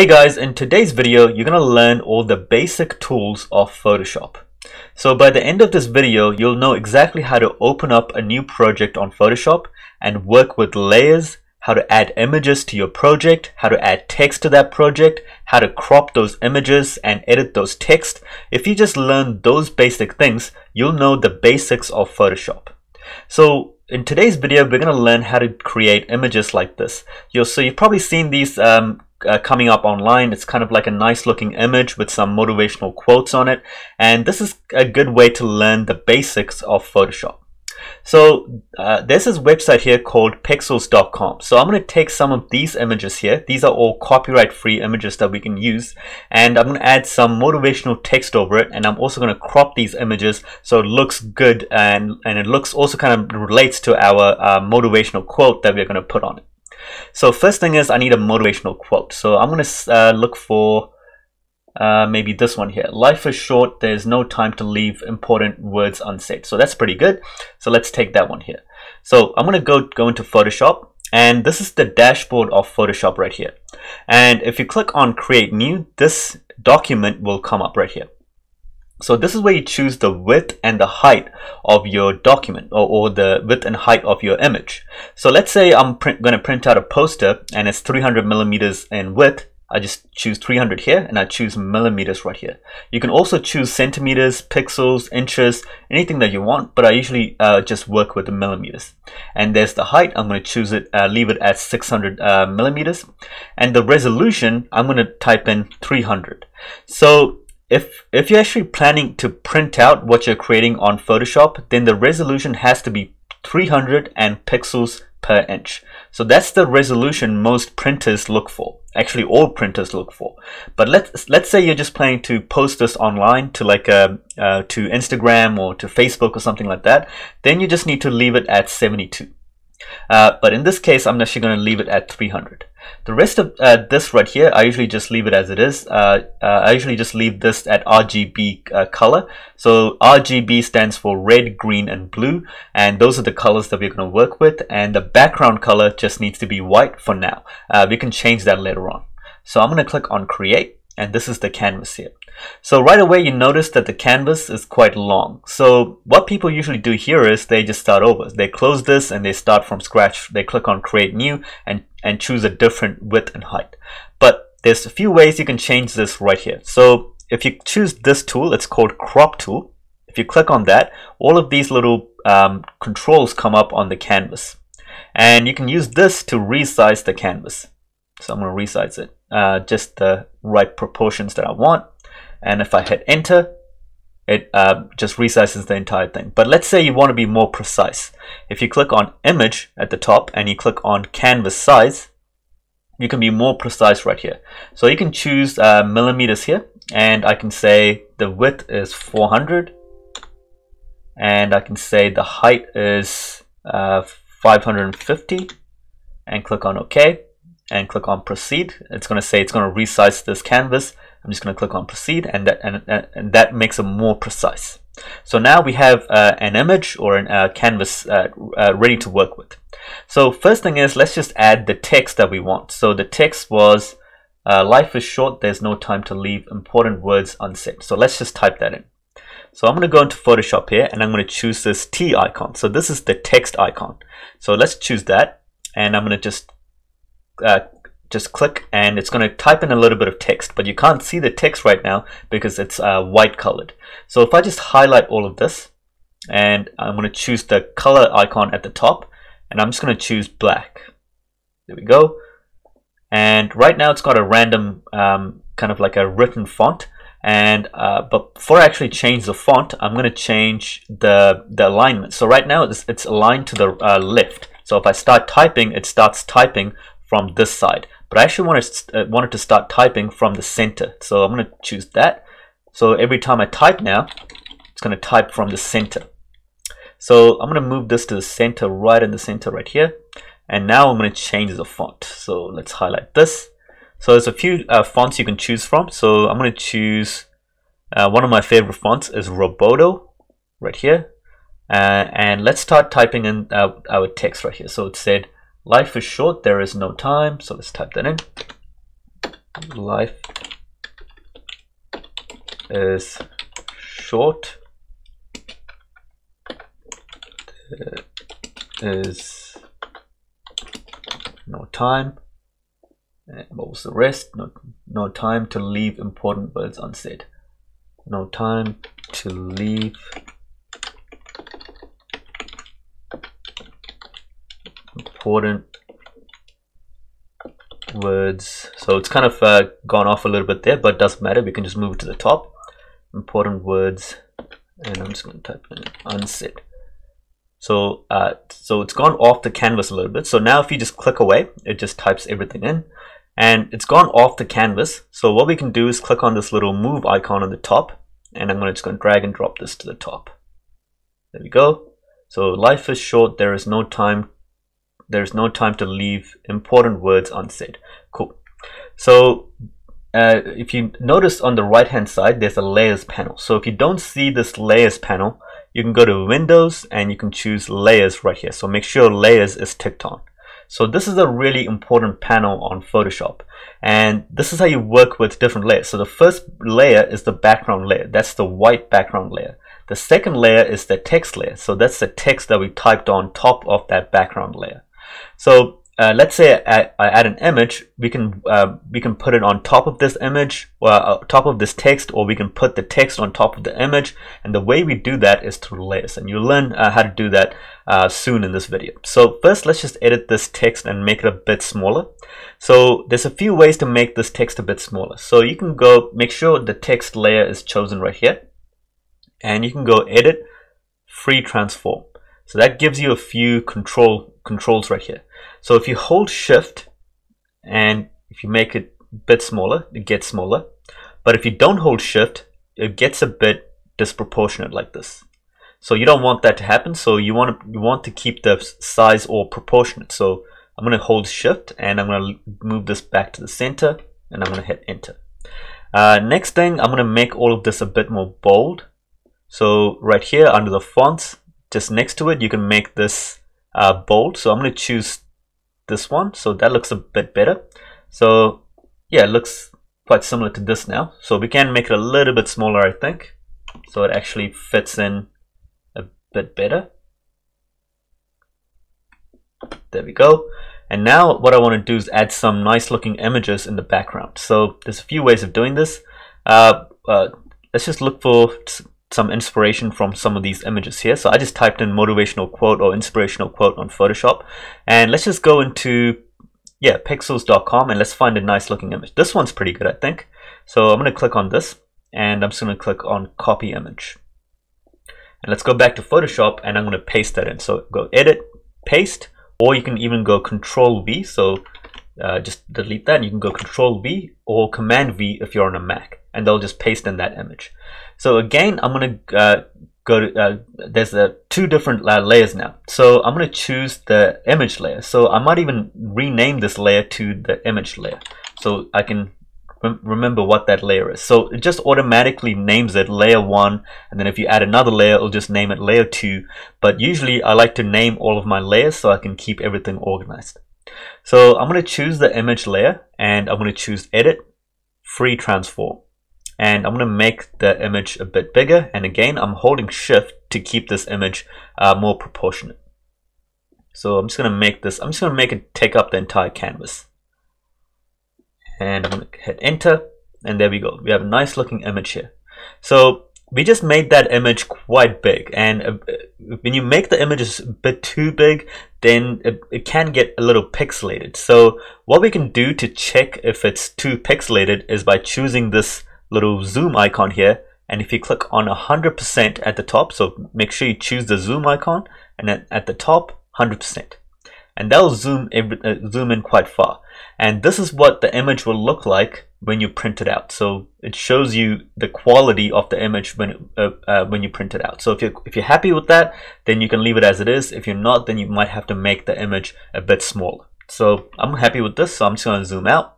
Hey guys, in today's video, you're to learn all the basic tools of Photoshop. So by the end of this video, you'll know exactly how to open up a new project on Photoshop and work with layers, how to add images to your project, how to add text to that project, how to crop those images and edit those text. If you just learn those basic things, you'll know the basics of Photoshop. So in today's video, we're going to learn how to create images like this. You'll, so you've probably seen these um, uh, coming up online. It's kind of like a nice looking image with some motivational quotes on it. And this is a good way to learn the basics of Photoshop. So uh, there's this website here called pexels.com. So I'm going to take some of these images here. These are all copyright free images that we can use. And I'm going to add some motivational text over it. And I'm also going to crop these images so it looks good and, and it looks also kind of relates to our uh, motivational quote that we're going to put on it. So first thing is I need a motivational quote. So I'm going to uh, look for uh, maybe this one here. Life is short. There's no time to leave important words unsaid. So that's pretty good. So let's take that one here. So I'm going to go, go into Photoshop and this is the dashboard of Photoshop right here. And if you click on create new, this document will come up right here. So this is where you choose the width and the height of your document or, or the width and height of your image. So let's say I'm going to print out a poster and it's 300 millimeters in width. I just choose 300 here and I choose millimeters right here. You can also choose centimeters, pixels, inches, anything that you want, but I usually uh, just work with the millimeters. And there's the height, I'm going to choose it, uh, leave it at 600 uh, millimeters. And the resolution, I'm going to type in 300. So if if you're actually planning to print out what you're creating on Photoshop, then the resolution has to be 300 and pixels per inch. So that's the resolution most printers look for. Actually, all printers look for. But let's let's say you're just planning to post this online to like a uh, uh, to Instagram or to Facebook or something like that. Then you just need to leave it at 72. Uh, but in this case, I'm actually going to leave it at 300. The rest of uh, this right here, I usually just leave it as it is. Uh, uh I usually just leave this at RGB uh, color. So RGB stands for red, green, and blue. And those are the colors that we're going to work with. And the background color just needs to be white for now. we can change that later on. So I'm going to click on create and this is the canvas here. So right away you notice that the canvas is quite long. So what people usually do here is they just start over. They close this and they start from scratch. They click on create new and, and choose a different width and height. But there's a few ways you can change this right here. So if you choose this tool, it's called crop tool. If you click on that, all of these little um, controls come up on the canvas. And you can use this to resize the canvas. So I'm going to resize it uh, just the right proportions that I want. And if I hit enter, it uh, just resizes the entire thing. But let's say you want to be more precise. If you click on image at the top and you click on canvas size, you can be more precise right here. So you can choose uh, millimeters here and I can say the width is 400 and I can say the height is uh, 550 and click on OK and click on proceed. It's going to say it's going to resize this canvas. I'm just going to click on proceed and that, and, and that makes it more precise. So now we have uh, an image or a uh, canvas uh, uh, ready to work with. So first thing is let's just add the text that we want. So the text was uh, life is short, there's no time to leave important words unsaid. So let's just type that in. So I'm going to go into Photoshop here and I'm going to choose this T icon. So this is the text icon. So let's choose that and I'm going to just uh, just click and it's going to type in a little bit of text but you can't see the text right now because it's uh, white colored. So if I just highlight all of this and I'm going to choose the color icon at the top and I'm just going to choose black. There we go. And right now it's got a random um, kind of like a written font and uh, but before I actually change the font I'm going to change the the alignment. So right now it's, it's aligned to the uh, left. So if I start typing it starts typing from this side. But I actually wanted, uh, wanted to start typing from the center. So I'm going to choose that. So every time I type now, it's going to type from the center. So I'm going to move this to the center, right in the center right here. And now I'm going to change the font. So let's highlight this. So there's a few uh, fonts you can choose from. So I'm going to choose uh, one of my favorite fonts is Roboto right here. Uh, and let's start typing in uh, our text right here. So it said Life is short, there is no time. So let's type that in. life is short there is no time and what was the rest no, no time to leave important words unsaid no time to leave important words. So it's kind of uh, gone off a little bit there but doesn't matter. We can just move it to the top. Important words. And I'm just going to type in unset. so uh, so it's gone off the canvas a little bit. So now if you just click away it just types everything in. And it's gone off the canvas. So what we can do is click on this little move icon on the top. And I'm just going to drag and drop this to the top. There we go. So life is short. There is no time there's no time to leave important words unsaid. Cool. So uh, if you notice on the right hand side, there's a layers panel. So if you don't see this layers panel, you can go to Windows and you can choose layers right here. So make sure layers is ticked on. So this is a really important panel on Photoshop. And this is how you work with different layers. So the first layer is the background layer. That's the white background layer. The second layer is the text layer. So that's the text that we typed on top of that background layer. So uh, let's say I, I, add an image, we can uh, we can put it on top of this image, or uh, top of this text, or we can put the text on top of the image. And the way we do that is through layers, and you'll learn uh, how to do that uh, soon in this video. So first, let's just edit this text and make it a bit smaller. So there's a few ways to make this text a bit smaller. So you can go make sure the text layer is chosen right here, and you can go edit, free transform. So that gives you a few control controls right here. So if you hold shift and if you make it a bit smaller, it gets smaller. But if you don't hold shift, it gets a bit disproportionate like this. So you don't want that to happen. So you want to you want to keep the size all proportionate. So I'm going to hold shift and I'm going to move this back to the center and I'm going to hit enter. Uh, next thing, I'm going to make all of this a bit more bold. So right here under the fonts, just next to it, you can make this uh, bold. So I'm going to choose this one. So that looks a bit better. So yeah it looks quite similar to this now. So we can make it a little bit smaller I think. So it actually fits in a bit better. There we go. And now what I want to do is add some nice looking images in the background. So there's a few ways of doing this. Uh, uh, let's just look for some inspiration from some of these images here. So I just typed in motivational quote or inspirational quote on Photoshop. And let's just go into, yeah, pexels.com and let's find a nice looking image. This one's pretty good, I think. So I'm going to click on this and I'm just to click on copy image. And let's go back to Photoshop and I'm going to paste that in. So go edit, paste, or you can even go control V. So uh, just delete that and you can go control V or command V if you're on a Mac and they'll just paste in that image. So again, I'm going to uh, go to, uh, there's uh, two different layers now. So I'm going to choose the image layer. So I might even rename this layer to the image layer. So I can rem remember what that layer is. So it just automatically names it layer 1 and then if you add another layer it'll just name it layer 2 but usually I like to name all of my layers so I can keep everything organized. So I'm going to choose the image layer and I'm going to choose edit free transform. And I'm going to make the image a bit bigger and again I'm holding shift to keep this image uh, more proportionate. So I'm just going to make this I'm just going to make it take up the entire canvas. And I'm going to hit enter and there we go. We have a nice looking image here. So we just made that image quite big and uh, when you make the image a bit too big then it, it, can get a little pixelated. So what we can do to check if it's too pixelated is by choosing this little zoom icon here and if you click on 100% at the top so make sure you choose the zoom icon and then at the top 100% and that'll zoom every, uh, zoom in quite far. And this is what the image will look like when you print it out. So it shows you the quality of the image when uh, uh, when you print it out. So if you if you're happy with that then you can leave it as it is. If you're not then you might have to make the image a bit smaller. So I'm happy with this. So I'm just going to zoom out.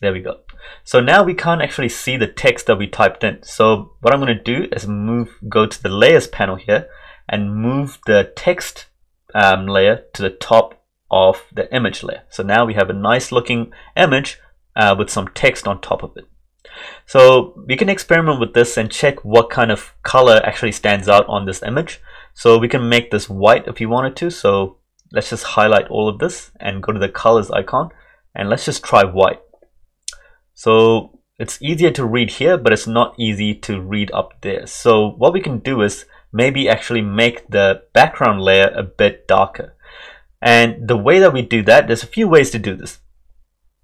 There we go. So now we can't actually see the text that we typed in. So what I'm going to do is move, go to the layers panel here and move the text um, layer to the top of the image layer. So now we have a nice looking image uh, with some text on top of it. So we can experiment with this and check what kind of color actually stands out on this image. So we can make this white if you wanted to. So let's just highlight all of this and go to the colors icon and let's just try white. So it's easier to read here, but it's not easy to read up there. So what we can do is maybe actually make the background layer a bit darker. And the way that we do that, there's a few ways to do this.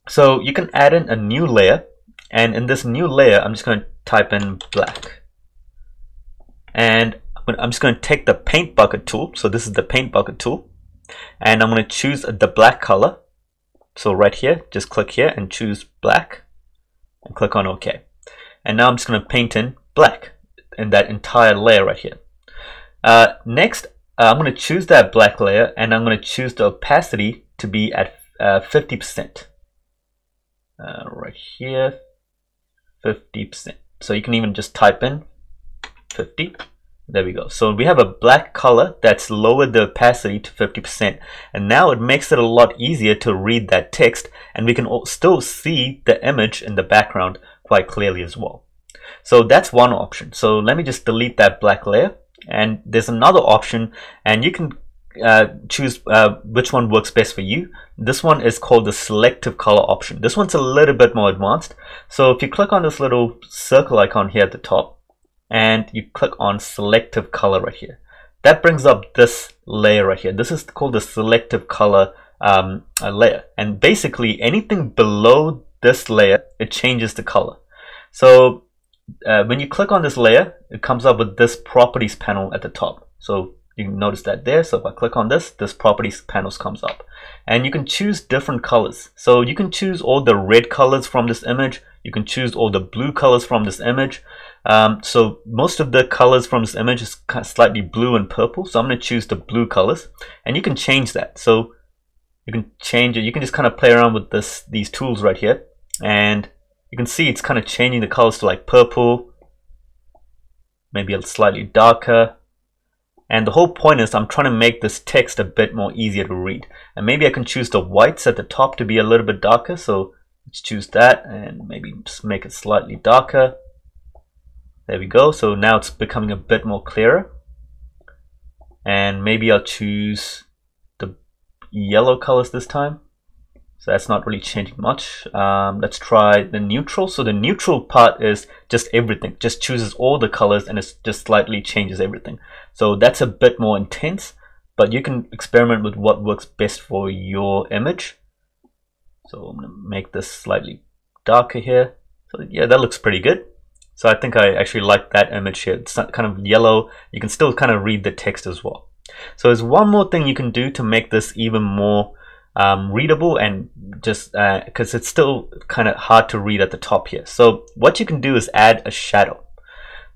So you can add in a new layer and in this new layer, I'm just going to type in black. And I'm just going to take the paint bucket tool. So this is the paint bucket tool. And I'm going to choose the black color. So right here, just click here and choose black and click on OK. And now I'm just going to paint in black in that entire layer right here. Uh, next, uh, I'm going to choose that black layer and I'm going to choose the opacity to be at 50%. Uh, uh, right here, 50%. So you can even just type in 50. There we go. So we have a black color that's lowered the opacity to 50%. And now it makes it a lot easier to read that text and we can still see the image in the background quite clearly as well. So that's one option. So let me just delete that black layer and there's another option and you can uh, choose uh, which one works best for you. This one is called the selective color option. This one's a little bit more advanced. So if you click on this little circle icon here at the top and you click on selective color right here, that brings up this layer right here. This is called the selective color um, layer. And basically anything below this layer, it changes the color. So uh, when you click on this layer, it comes up with this properties panel at the top. So you notice that there. So if I click on this, this properties panels comes up and you can choose different colors. So you can choose all the red colors from this image. You can choose all the blue colors from this image. Um, so most of the colors from this image is kind of slightly blue and purple. So I'm going to choose the blue colors and you can change that. So you can change it. You can just kind of play around with this, these tools right here. And you can see it's kind of changing the colors to like purple, maybe a slightly darker, and the whole point is I'm trying to make this text a bit more easier to read. And maybe I can choose the whites at the top to be a little bit darker. So let's choose that and maybe just make it slightly darker. There we go. So now it's becoming a bit more clearer. And maybe I'll choose the yellow colors this time. So that's not really changing much. Um, let's try the neutral. So the neutral part is just everything, just chooses all the colors and it just slightly changes everything. So that's a bit more intense, but you can experiment with what works best for your image. So I'm gonna make this slightly darker here. So yeah, that looks pretty good. So I think I actually like that image here. It's kind of yellow. You can still kind of read the text as well. So there's one more thing you can do to make this even more um, readable and just because uh, it's still kind of hard to read at the top here. So what you can do is add a shadow.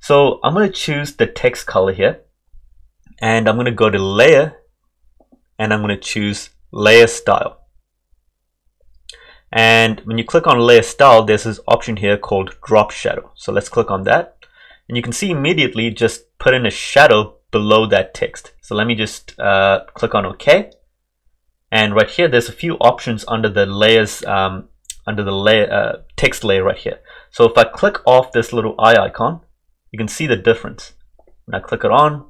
So I'm going to choose the text color here and I'm going to go to layer and I'm going to choose layer style. And when you click on layer style, there's this option here called drop shadow. So let's click on that. And you can see immediately just put in a shadow below that text. So let me just uh, click on OK. And right here, there's a few options under the layers, um, under the layer, uh, text layer right here. So if I click off this little eye icon, you can see the difference. When I click it on,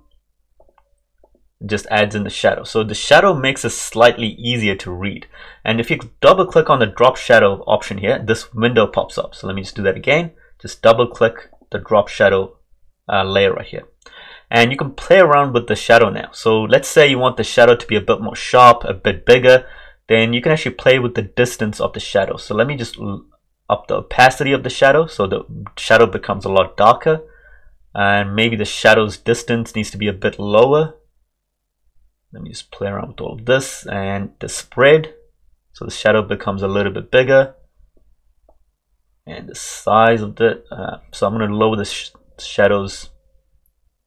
it just adds in the shadow. So the shadow makes it slightly easier to read. And if you double click on the drop shadow option here, this window pops up. So let me just do that again. Just double click the drop shadow uh, layer right here and you can play around with the shadow now. So let's say you want the shadow to be a bit more sharp, a bit bigger, then you can actually play with the distance of the shadow. So let me just up the opacity of the shadow so the shadow becomes a lot darker and maybe the shadow's distance needs to be a bit lower. Let me just play around with all of this and the spread. So the shadow becomes a little bit bigger and the size of it. Uh, so I'm going to lower the sh shadow's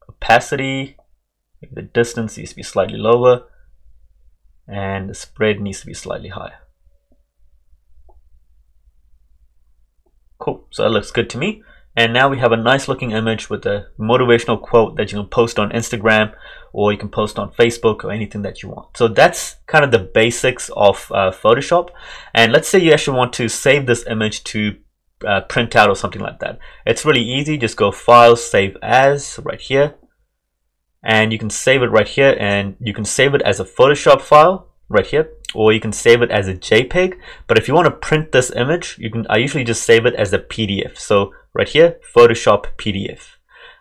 opacity, the distance needs to be slightly lower, and the spread needs to be slightly higher. Cool, so that looks good to me. and now we have a nice looking image with a motivational quote that you can post on Instagram or you can post on Facebook or anything that you want. So that's kind of the basics of uh, Photoshop. And let's say you actually want to save this image to uh, print out or something like that. It's really easy. Just go File, Save As right here. And you can save it right here and you can save it as a Photoshop file right here or you can save it as a JPEG. But if you want to print this image, you can I usually just save it as a PDF. So right here, Photoshop PDF.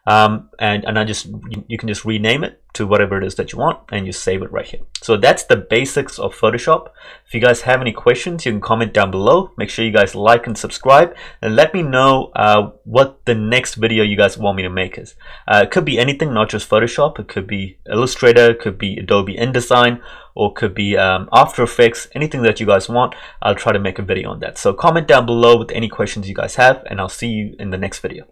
Um, and, and I just you, can just rename it to whatever it is that you want and you save it right here. So that's the basics of Photoshop. If you guys have any questions, you can comment down below. Make sure you guys like and subscribe and let me know uh, what the next video you guys want me to make is. Uh, it could be anything, not just Photoshop. It could be Illustrator, it could be Adobe InDesign, or could be um, After Effects, anything that you guys want. I'll try to make a video on that. So comment down below with any questions you guys have and I'll see you in the next video.